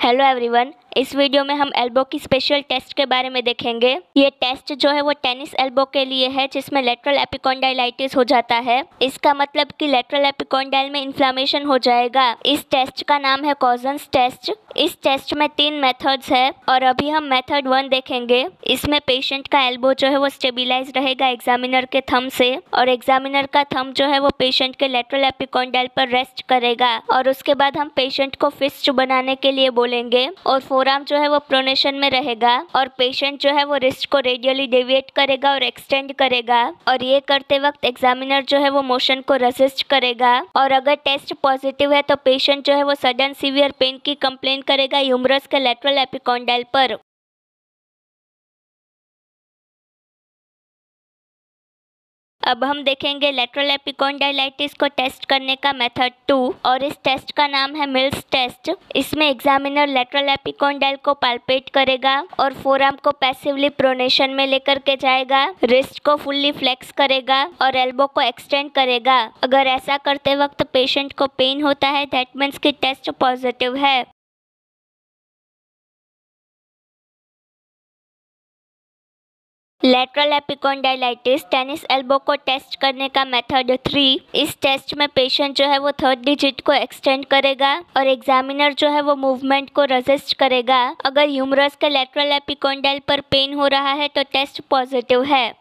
Hello everyone इस video में हम एल्बो की स्पेशल टेस्ट के बारे में देखेंगे। ये टेस्ट जो है वो टेनिस एल्बो के लिए है, जिसमें लेटरल एपिकॉन्डाइलाइटिस हो जाता है। इसका मतलब कि लेटरल एपिकॉन्डाइल में इन्फ्लामेशन हो जाएगा। इस टेस्ट का नाम है कॉजन्स टेस्ट इस टेस्ट में तीन मेथड्स है, और अभी हम मेथड वन देखेंगे। इसमें पेशेंट का एल्बो जो है वो स्टेबिलाईज रहेगा एग्जामिनर के थम से, और एग्जामिनर का थम जो है वो पेशेंट के लेटरल एपिकॉन्डाइल पर रेस्ट करेगा। और उसके बाद हम पेशेंट को फिस्ट बनाने के लिए बोलेंगे और फोराम जो है वो प्रोनेशन में रहेगा और पेशेंट जो है वो रिस्ट को रेडियली डेविएट करेगा और एक्सटेंड करेगा और ये करते वक्त एग्जामिनर जो है वो मोशन को रेजिस्ट करेगा और अगर टेस्ट पॉजिटिव है तो पेशेंट जो है वो सडन सीवियर पेन की कंप्लेन करेगा यूमरस के लेटरल एपिकॉन्डाइल पर। अब हम देखेंगे लेटरल एपिकॉन्डाइलाइटिस को टेस्ट करने का मेथड टू और इस टेस्ट का नाम है मिल्स टेस्ट इसमें एग्जामिनर लेटरल एपिकॉन्डाइल को पाल्पेट करेगा और फोराम को पैसिवली प्रोनेशन में लेकर के जाएगा रिस्ट को फुल्ली फ्लेक्स करेगा और एल्बो को एक्सटेंड करेगा। अगर ऐसा करते वक्त पेशेंट को पेन होता है दैट मीन्स की टेस्ट पॉजिटिव है। लेटरल एपिकोंडाइलाइटिस टेनिस एल्बो को टेस्ट करने का मेथड थ्री इस टेस्ट में पेशेंट जो है वो थर्ड डिजिट को एक्सटेंड करेगा और एग्जामिनर जो है वो मूवमेंट को रजिस्ट करेगा। अगर ह्यूमरस के लेटरल एपिकोंडाइल पर पेन हो रहा है तो टेस्ट पॉजिटिव है।